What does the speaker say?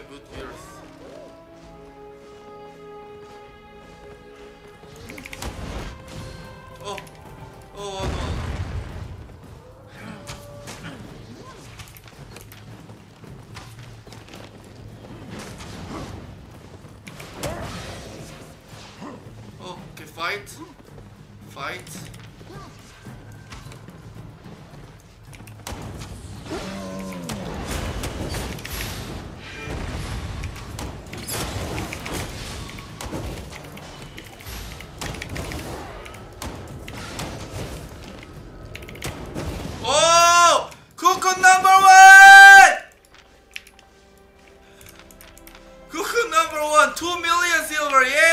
my good ears. Oh, oh! Oh no! Oh, okay, fight. Fight. one, two million silver, yeah!